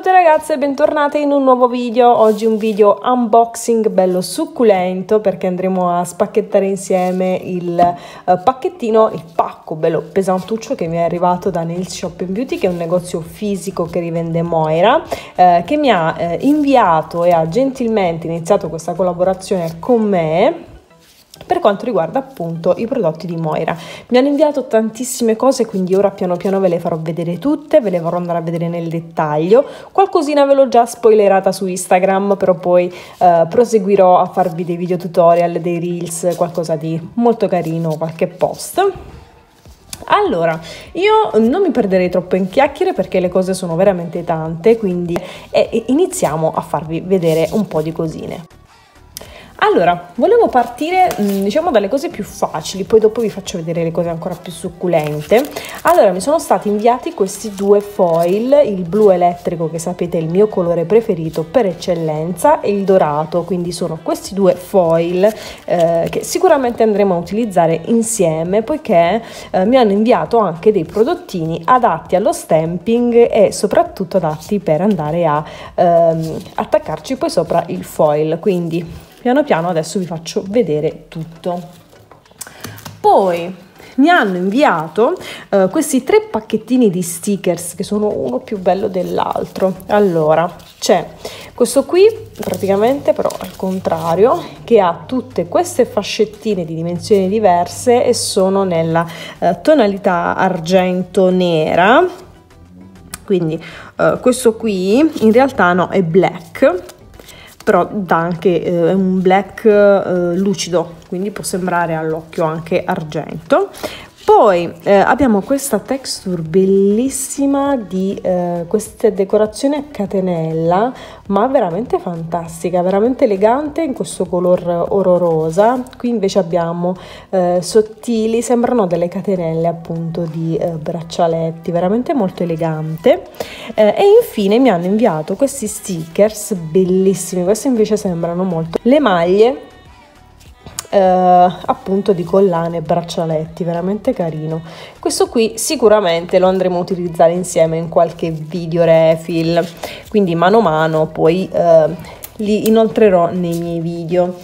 tutte ragazze e bentornate in un nuovo video. Oggi un video unboxing bello succulento perché andremo a spacchettare insieme il uh, pacchettino, il pacco bello pesantuccio che mi è arrivato da Nails Shop Beauty che è un negozio fisico che rivende Moira eh, che mi ha eh, inviato e ha gentilmente iniziato questa collaborazione con me per quanto riguarda appunto i prodotti di Moira. Mi hanno inviato tantissime cose, quindi ora piano piano ve le farò vedere tutte, ve le vorrò andare a vedere nel dettaglio. Qualcosina ve l'ho già spoilerata su Instagram, però poi eh, proseguirò a farvi dei video tutorial, dei reels, qualcosa di molto carino, qualche post. Allora, io non mi perderei troppo in chiacchiere perché le cose sono veramente tante, quindi eh, iniziamo a farvi vedere un po' di cosine. Allora, volevo partire mm, diciamo dalle cose più facili, poi dopo vi faccio vedere le cose ancora più succulente. Allora, mi sono stati inviati questi due foil, il blu elettrico che sapete è il mio colore preferito per eccellenza e il dorato, quindi sono questi due foil eh, che sicuramente andremo a utilizzare insieme poiché eh, mi hanno inviato anche dei prodottini adatti allo stamping e soprattutto adatti per andare a ehm, attaccarci poi sopra il foil, quindi piano piano adesso vi faccio vedere tutto. Poi mi hanno inviato uh, questi tre pacchettini di stickers che sono uno più bello dell'altro. Allora c'è questo qui praticamente però al contrario che ha tutte queste fascettine di dimensioni diverse e sono nella uh, tonalità argento nera. Quindi uh, questo qui in realtà no è black però dà anche eh, un black eh, lucido, quindi può sembrare all'occhio anche argento. Poi eh, abbiamo questa texture bellissima di eh, queste decorazioni a catenella, ma veramente fantastica, veramente elegante in questo color oro rosa. Qui invece abbiamo eh, sottili, sembrano delle catenelle appunto di eh, braccialetti, veramente molto elegante. Eh, e infine mi hanno inviato questi stickers bellissimi, questi invece sembrano molto le maglie eh, appunto di collane e braccialetti, veramente carino. Questo qui sicuramente lo andremo a utilizzare insieme in qualche video refill, quindi mano a mano poi eh, li inoltrerò nei miei video.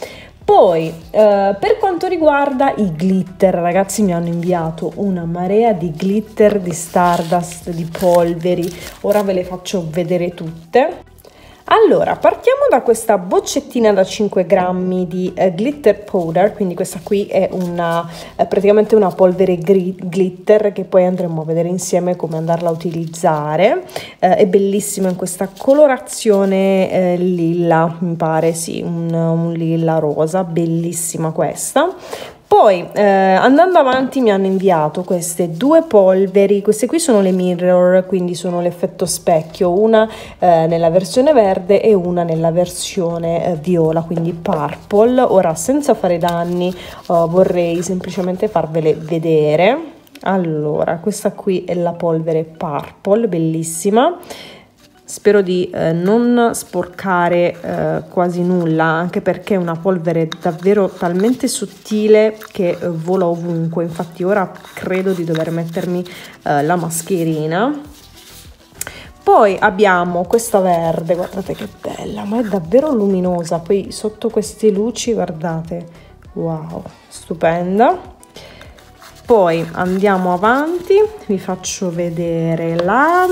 Poi, eh, per quanto riguarda i glitter, ragazzi mi hanno inviato una marea di glitter, di stardust, di polveri, ora ve le faccio vedere tutte. Allora, partiamo da questa boccettina da 5 grammi di eh, glitter powder, quindi questa qui è una, eh, praticamente una polvere glitter che poi andremo a vedere insieme come andarla a utilizzare. Eh, è bellissima in questa colorazione eh, lilla, mi pare, sì, un, un lilla rosa, bellissima questa. Poi eh, andando avanti mi hanno inviato queste due polveri, queste qui sono le mirror, quindi sono l'effetto specchio, una eh, nella versione verde e una nella versione eh, viola, quindi purple. Ora senza fare danni oh, vorrei semplicemente farvele vedere. Allora, questa qui è la polvere purple, bellissima Spero di eh, non sporcare eh, quasi nulla, anche perché è una polvere davvero talmente sottile che eh, vola ovunque. Infatti ora credo di dover mettermi eh, la mascherina. Poi abbiamo questa verde, guardate che bella, ma è davvero luminosa. Poi sotto queste luci, guardate, wow, stupenda poi andiamo avanti vi faccio vedere la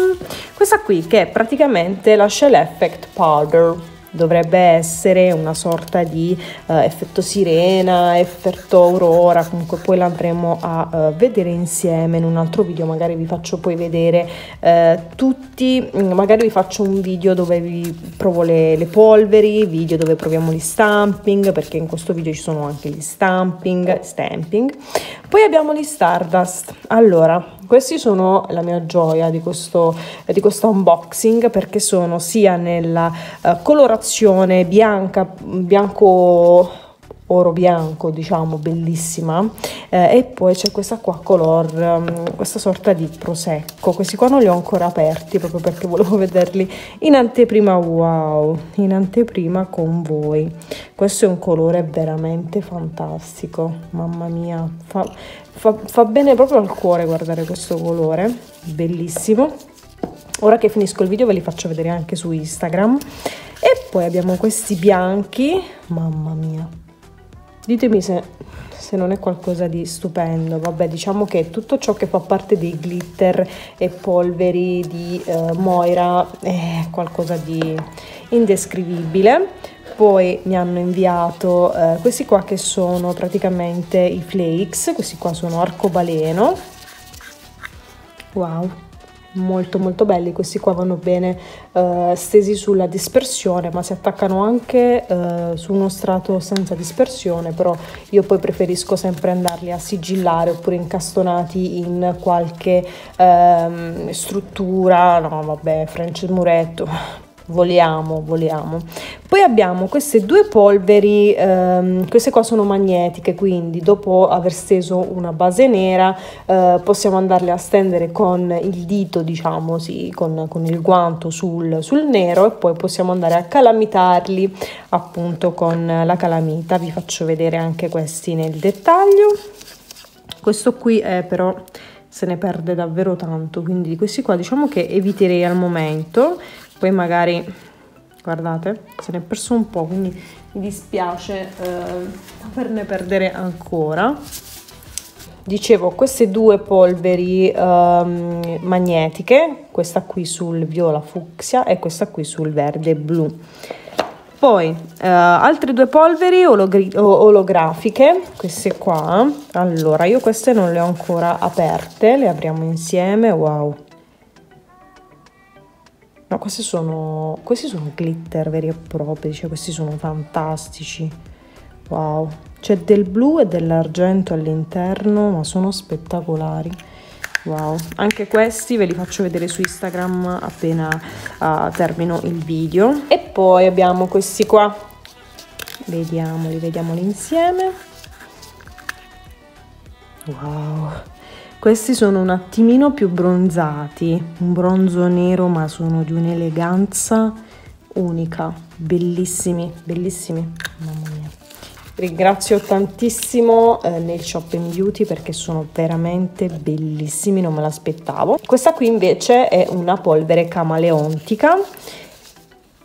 questa qui che è praticamente la shell effect powder dovrebbe essere una sorta di uh, effetto sirena, effetto aurora, comunque poi l'andremo a uh, vedere insieme in un altro video, magari vi faccio poi vedere uh, tutti, mm, magari vi faccio un video dove vi provo le, le, polveri, video dove proviamo gli stamping, perché in questo video ci sono anche gli stamping, stamping. Poi abbiamo gli Stardust. Allora, questi sono la mia gioia di questo, di questo unboxing perché sono sia nella uh, colorazione bianca, bianco oro bianco diciamo bellissima eh, e poi c'è questa qua color um, questa sorta di prosecco. Questi qua non li ho ancora aperti proprio perché volevo vederli in anteprima wow in anteprima con voi. Questo è un colore veramente fantastico mamma mia fa, fa, fa bene proprio al cuore guardare questo colore bellissimo. Ora che finisco il video ve li faccio vedere anche su Instagram. E poi abbiamo questi bianchi. Mamma mia. Ditemi se, se non è qualcosa di stupendo. Vabbè diciamo che tutto ciò che fa parte dei glitter e polveri di eh, Moira è qualcosa di indescrivibile poi mi hanno inviato eh, questi qua che sono praticamente i flakes questi qua sono arcobaleno. Wow molto molto belli questi qua vanno bene uh, stesi sulla dispersione ma si attaccano anche uh, su uno strato senza dispersione però io poi preferisco sempre andarli a sigillare oppure incastonati in qualche uh, struttura no vabbè french muretto Voliamo, voliamo. Poi abbiamo queste due polveri, ehm, queste qua sono magnetiche, quindi dopo aver steso una base nera eh, possiamo andarle a stendere con il dito, diciamo, sì, con, con il guanto sul, sul nero e poi possiamo andare a calamitarli appunto con la calamita. Vi faccio vedere anche questi nel dettaglio. Questo qui è però se ne perde davvero tanto quindi questi qua diciamo che eviterei al momento poi magari guardate se ne è perso un po' quindi mi dispiace eh, averne perdere ancora. Dicevo queste due polveri um, magnetiche questa qui sul viola fucsia e questa qui sul verde blu. Poi uh, altre due polveri olografiche queste qua. Allora io queste non le ho ancora aperte le apriamo insieme wow No, questi sono, questi sono glitter veri e propri, cioè questi sono fantastici. Wow, c'è del blu e dell'argento all'interno, ma sono spettacolari. Wow, anche questi ve li faccio vedere su Instagram appena uh, termino il video. E poi abbiamo questi qua. Vediamoli, vediamoli insieme. Wow questi sono un attimino più bronzati, un bronzo nero ma sono di un'eleganza unica, bellissimi, bellissimi, mamma mia. Ringrazio tantissimo eh, nel Shop Beauty perché sono veramente bellissimi, non me l'aspettavo. Questa qui invece è una polvere camaleontica.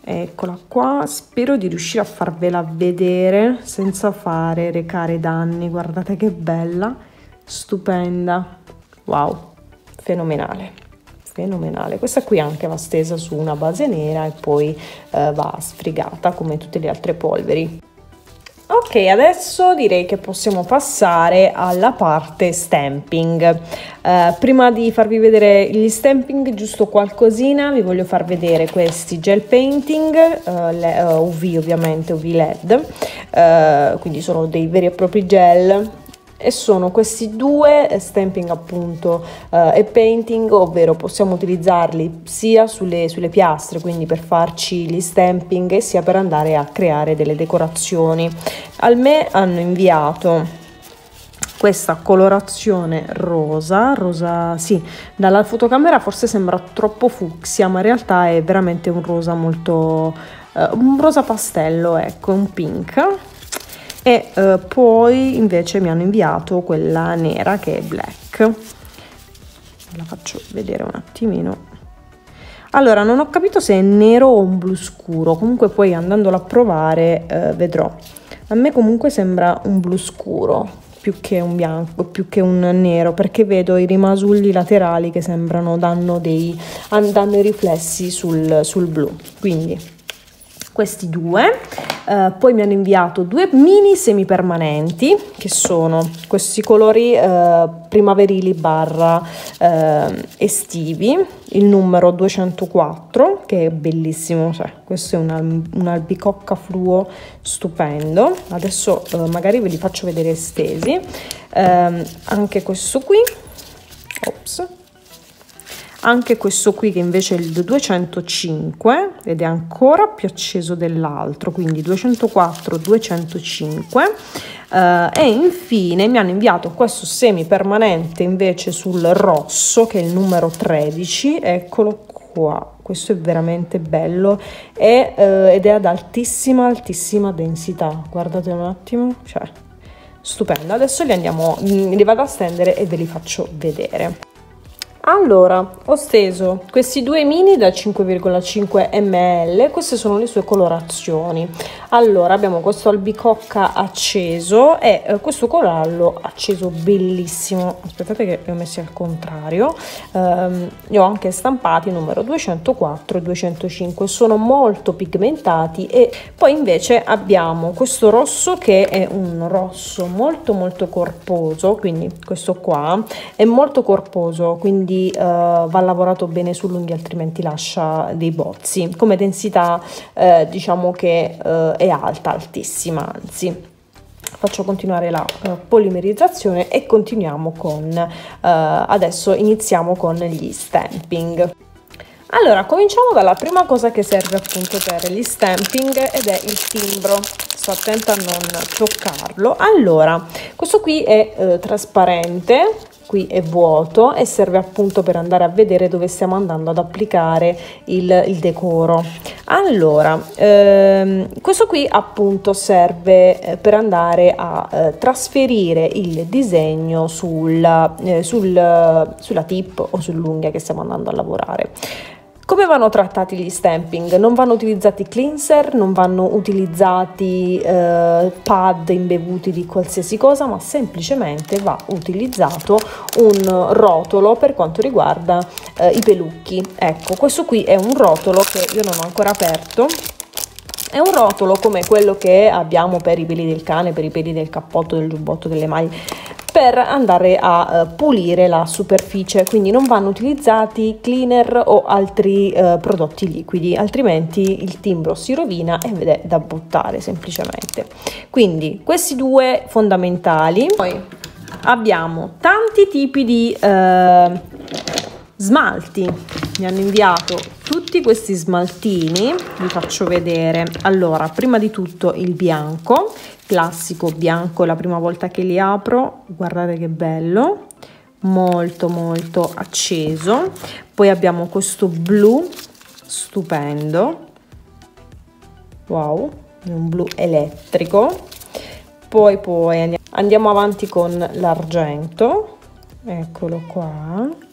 Eccola qua, spero di riuscire a farvela vedere senza fare recare danni, guardate che bella, stupenda. Wow. Fenomenale. Fenomenale. Questa qui anche va stesa su una base nera e poi eh, va sfrigata come tutte le altre polveri. Ok, adesso direi che possiamo passare alla parte stamping. Uh, prima di farvi vedere gli stamping, giusto qualcosina, vi voglio far vedere questi gel painting, uh, le, uh, UV ovviamente, UV LED, quindi sono dei veri e propri gel e sono questi due stamping appunto uh, e painting ovvero possiamo utilizzarli sia sulle, sulle piastre quindi per farci gli stamping sia per andare a creare delle decorazioni. Al me hanno inviato questa colorazione rosa, rosa sì, dalla fotocamera forse sembra troppo fucsia, ma in realtà è veramente un rosa molto, uh, un rosa pastello, ecco, un pink e eh, poi invece mi hanno inviato quella nera che è black. La faccio vedere un attimino. Allora non ho capito se è nero o un blu scuro. Comunque poi andandolo a provare eh, vedrò. A me comunque sembra un blu scuro più che un bianco, più che un nero, perché vedo i rimasulli laterali che sembrano danno, dei, danno i riflessi sul, sul blu. Quindi questi due. Uh, poi mi hanno inviato due mini semipermanenti che sono questi colori uh, primaverili barra uh, estivi, il numero 204 che è bellissimo, cioè, questo è un, un albicocca fluo stupendo, adesso magari ve li faccio vedere estesi, ehm, anche questo qui, ops, anche questo qui che invece è il 205 ed è ancora più acceso dell'altro quindi 204 205 uh, e infine mi hanno inviato questo semi permanente invece sul rosso che è il numero 13 eccolo qua questo è veramente bello. E, uh, ed è ad altissima altissima densità. Guardate un attimo cioè stupendo. Adesso li andiamo li vado a stendere e ve li faccio vedere Allora, ho steso questi due mini da 5,5 ml, queste sono le sue colorazioni. Allora, abbiamo questo albicocca acceso e eh, questo corallo acceso bellissimo. Aspettate che li ho messi al contrario. Um, li ho anche stampati numero 204 e 205, sono molto pigmentati e poi invece abbiamo questo rosso che è un rosso molto molto corposo, quindi questo qua è molto corposo, quindi uh, va lavorato bene sull'unghia altrimenti lascia dei bozzi. Come densità uh, diciamo che uh, è alta altissima anzi. Faccio continuare la uh, polimerizzazione e continuiamo con uh, adesso iniziamo con gli stamping. Allora cominciamo dalla prima cosa che serve appunto per gli stamping ed è il timbro. Sto attenta a non toccarlo. Allora questo qui è uh, trasparente qui è vuoto e serve appunto per andare a vedere dove stiamo andando ad applicare il, il decoro. Allora ehm, questo qui appunto serve eh, per andare a eh, trasferire il disegno sul, eh, sul, sulla tip o sull'unghia che stiamo andando a lavorare come vanno trattati gli stamping? Non vanno utilizzati cleanser, non vanno utilizzati eh, pad imbevuti di qualsiasi cosa, ma semplicemente va utilizzato un rotolo per quanto riguarda eh, i pelucchi. Ecco, questo qui è un rotolo che io non ho ancora aperto è un rotolo come quello che abbiamo per i peli del cane, per i peli del cappotto, del giubbotto, delle maglie, per andare a uh, pulire la superficie, quindi non vanno utilizzati cleaner o altri uh, prodotti liquidi, altrimenti il timbro si rovina e vede da buttare semplicemente. Quindi questi due fondamentali. Poi abbiamo tanti tipi di uh, smalti. Mi hanno inviato tutti questi smaltini vi faccio vedere. Allora prima di tutto il bianco classico bianco la prima volta che li apro guardate che bello molto molto acceso. Poi abbiamo questo blu stupendo. Wow un blu elettrico. Poi poi andiamo avanti con l'argento. Eccolo qua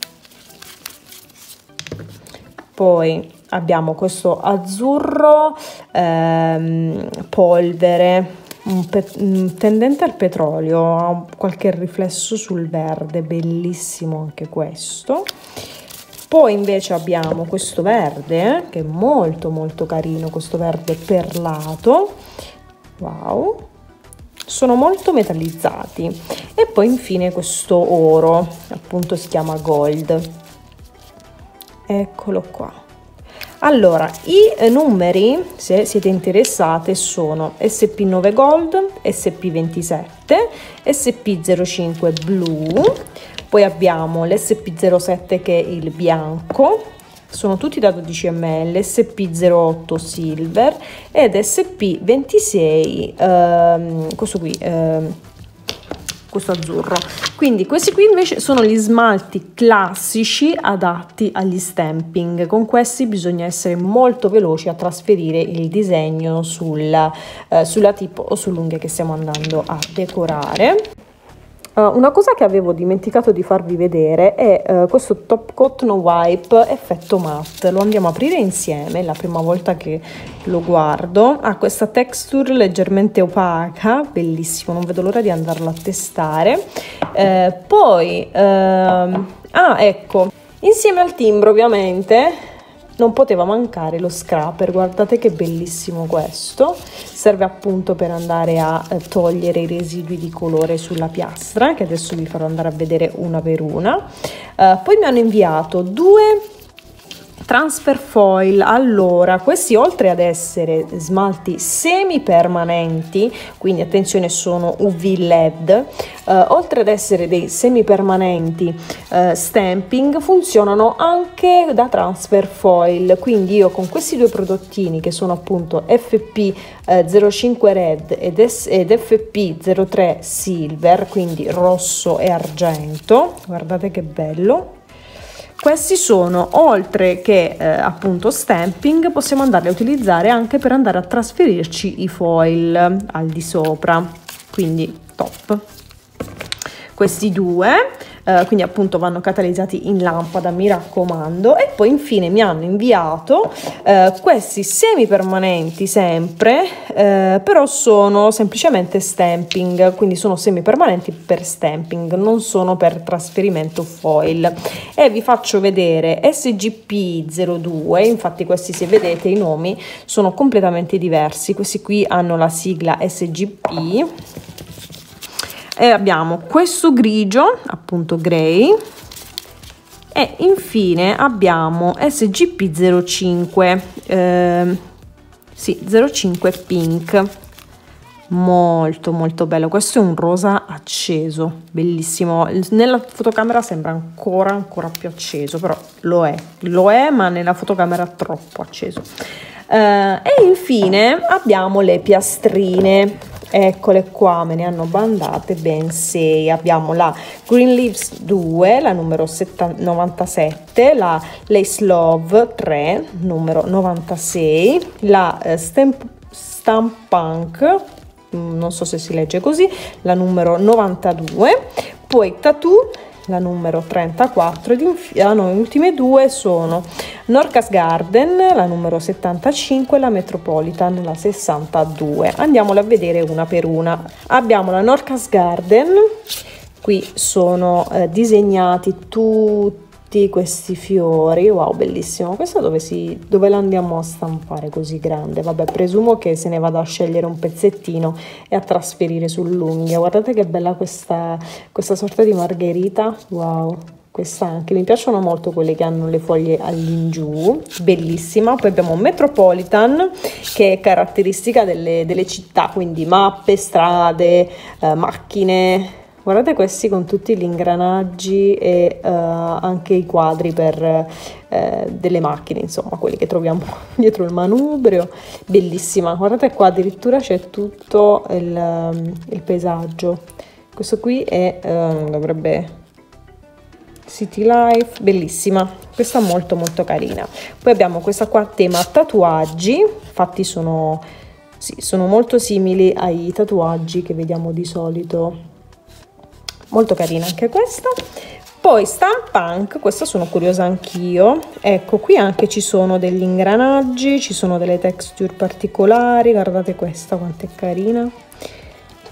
poi abbiamo questo azzurro ehm, polvere un tendente al petrolio ha qualche riflesso sul verde bellissimo anche questo. Poi invece abbiamo questo verde che è molto molto carino questo verde perlato. Wow. Sono molto metallizzati. E poi infine questo oro appunto si chiama gold eccolo qua. Allora i eh, numeri se siete interessate sono sp9 gold sp27 sp05 blu poi abbiamo l'sp07 che è il bianco sono tutti da 12 ml sp08 silver ed sp26 ehm, questo qui ehm, questo azzurro. Quindi questi qui invece sono gli smalti classici adatti agli stamping. Con questi bisogna essere molto veloci a trasferire il disegno sulla, eh, sulla tip o sull'unghia che stiamo andando a decorare Uh, una cosa che avevo dimenticato di farvi vedere è uh, questo Top Coat No Wipe effetto matte. Lo andiamo a aprire insieme, è la prima volta che lo guardo. Ha questa texture leggermente opaca, bellissimo, non vedo l'ora di andarlo a testare. Uh, poi, ehm, ah ecco, insieme al timbro ovviamente non poteva mancare lo scrapper, guardate che bellissimo questo, serve appunto per andare a eh, togliere i residui di colore sulla piastra, che adesso vi farò andare a vedere una per una. Uh, poi mi hanno inviato due Transfer foil, allora questi oltre ad essere smalti semi permanenti, quindi attenzione sono UV LED, eh, oltre ad essere dei semi permanenti eh, stamping funzionano anche da transfer foil, quindi io con questi due prodottini che sono appunto FP05 eh, Red ed, ed FP03 Silver, quindi rosso e argento, guardate che bello, questi sono, oltre che eh, appunto stamping, possiamo andarli a utilizzare anche per andare a trasferirci i foil al di sopra, quindi top. Questi due eh, quindi appunto vanno catalizzati in lampada, mi raccomando. E poi infine mi hanno inviato eh, questi semi permanenti sempre, eh, però sono semplicemente stamping, quindi sono semi permanenti per stamping, non sono per trasferimento foil. E vi faccio vedere SGP02, infatti questi se vedete i nomi sono completamente diversi, questi qui hanno la sigla SGP e abbiamo questo grigio, appunto grey, e infine abbiamo SGP05, eh, sì, 05 pink, molto molto bello, questo è un rosa acceso, bellissimo, nella fotocamera sembra ancora ancora più acceso, però lo è, lo è ma nella fotocamera troppo acceso. Uh, e infine abbiamo le piastrine eccole qua me ne hanno bandate ben 6 abbiamo la Green Leaves 2 la numero 97 la Lace Love 3 numero 96 la eh, Stamp, Stamp Punk mm, non so se si legge così la numero 92 poi Tattoo la numero 34 ed infine le ultime due sono Norcas Garden, la numero 75 e la Metropolitan, la 62. Andiamole a vedere una per una. Abbiamo la Norcas Garden, qui sono eh, disegnati tutti questi fiori wow bellissimo. Questo dove, si, dove andiamo a stampare così grande? Vabbè presumo che se ne vada a scegliere un pezzettino e a trasferire sull'unghia guardate che bella questa, questa sorta di margherita. Wow questa anche. Mi piacciono molto quelle che hanno le foglie all'ingiù. Bellissima. Poi abbiamo Metropolitan che è caratteristica delle, delle città quindi mappe strade eh, macchine guardate questi con tutti gli ingranaggi e uh, anche i quadri per uh, delle macchine insomma quelli che troviamo dietro il manubrio. Bellissima. Guardate qua addirittura c'è tutto il, um, il paesaggio. Questo qui è uh, dovrebbe City Life, bellissima, questa molto molto carina. Poi abbiamo questa qua tema tatuaggi, infatti sono, sì, sono molto simili ai tatuaggi che vediamo di solito, molto carina anche questa. Poi Stamp Punk, questa sono curiosa anch'io, ecco qui anche ci sono degli ingranaggi, ci sono delle texture particolari, guardate questa quanto è carina,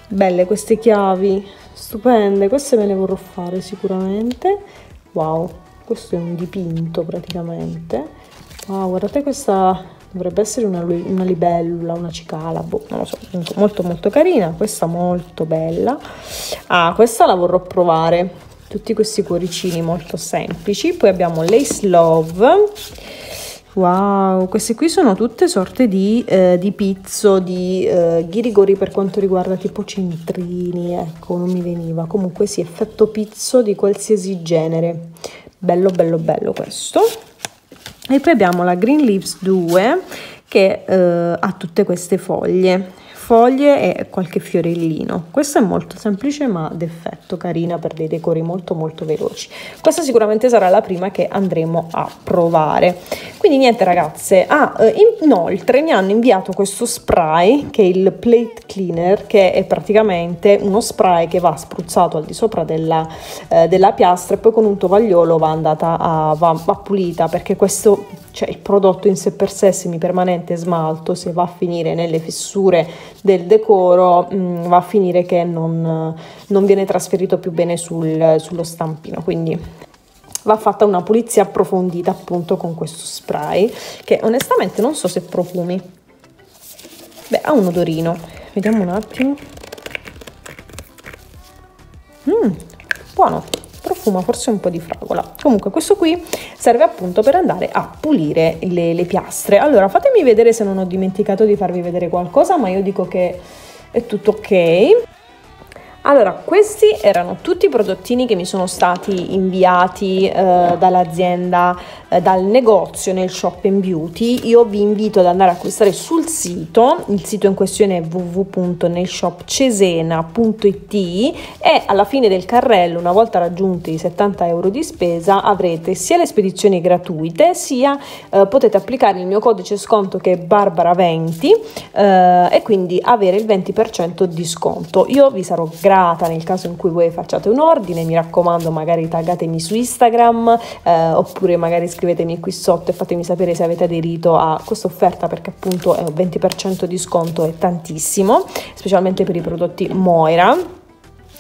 belle queste chiavi, stupende, queste me le vorrò fare sicuramente. Wow questo è un dipinto praticamente. Wow guardate questa dovrebbe essere una, una libellula una cicala boh, non lo so molto molto carina questa molto bella ah questa la vorrò provare tutti questi cuoricini molto semplici poi abbiamo Lace Love Wow, queste qui sono tutte sorte di, eh, di pizzo, di eh, ghirigori per quanto riguarda tipo centrini, ecco, non mi veniva. Comunque sì, effetto pizzo di qualsiasi genere. Bello, bello, bello questo. E poi abbiamo la Green Leaves 2 che eh, ha tutte queste foglie foglie e qualche fiorellino. Questo è molto semplice ma d'effetto, carina per dei decori molto molto veloci. Questa sicuramente sarà la prima che andremo a provare. Quindi niente ragazze, ah, eh, inoltre mi hanno inviato questo spray che è il Plate Cleaner che è praticamente uno spray che va spruzzato al di sopra della, eh, della piastra e poi con un tovagliolo va andata a, va, va pulita perché questo cioè il prodotto in sé per sé semipermanente smalto se va a finire nelle fessure del decoro mh, mm, va a finire che non, non viene trasferito più bene sul, sullo stampino. Quindi va fatta una pulizia approfondita appunto con questo spray che onestamente non so se profumi. Beh ha un odorino. Vediamo un attimo. Mm, buono profuma forse un po' di fragola. Comunque questo qui serve appunto per andare a pulire le, le piastre. Allora fatemi vedere se non ho dimenticato di farvi vedere qualcosa, ma io dico che è tutto ok. Allora, questi erano tutti i prodottini che mi sono stati inviati eh, dall'azienda, eh, dal negozio nel Shop and Beauty. Io vi invito ad andare a acquistare sul sito, il sito in questione è www.nelshopcesena.it e alla fine del carrello, una volta raggiunti i 70 euro di spesa, avrete sia le spedizioni gratuite, sia eh, potete applicare il mio codice sconto che è Barbara20 eh, e quindi avere il 20% di sconto. Io vi sarò grata separata nel caso in cui voi facciate un ordine, mi raccomando magari taggatemi su Instagram eh, oppure magari scrivetemi qui sotto e fatemi sapere se avete aderito a questa offerta perché appunto è un 20% di sconto è tantissimo, specialmente per i prodotti Moira.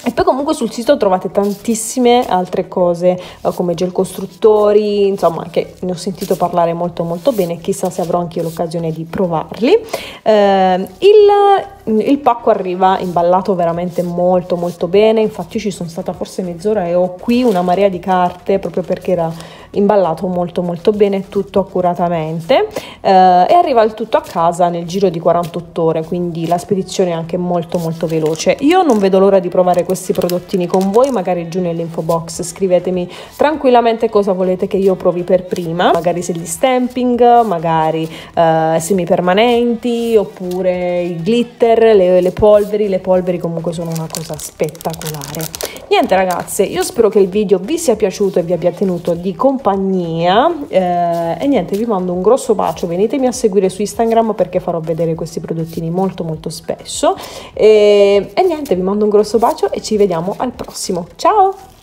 E poi comunque sul sito trovate tantissime altre cose eh, come gel costruttori, insomma che ne ho sentito parlare molto molto bene, chissà se avrò anche l'occasione di provarli. Eh, il, il, pacco arriva imballato veramente molto molto bene, infatti ci sono stata forse mezz'ora e ho qui una marea di carte proprio perché era imballato molto molto bene, tutto accuratamente eh, e arriva il tutto a casa nel giro di 48 ore, quindi la spedizione è anche molto molto veloce. Io non vedo l'ora di provare questi prodottini con voi, magari giù nell'info box scrivetemi tranquillamente cosa volete che io provi per prima, magari se gli stamping, magari eh, semipermanenti oppure i glitter, le, le polveri, le polveri comunque sono una cosa spettacolare. Niente ragazze, io spero che il video vi sia piaciuto e vi abbia tenuto di compagnia eh, e niente, vi mando un grosso bacio, venitemi a seguire su Instagram perché farò vedere questi prodottini molto molto spesso e, e niente, vi mando un grosso bacio e ci vediamo al prossimo. Ciao!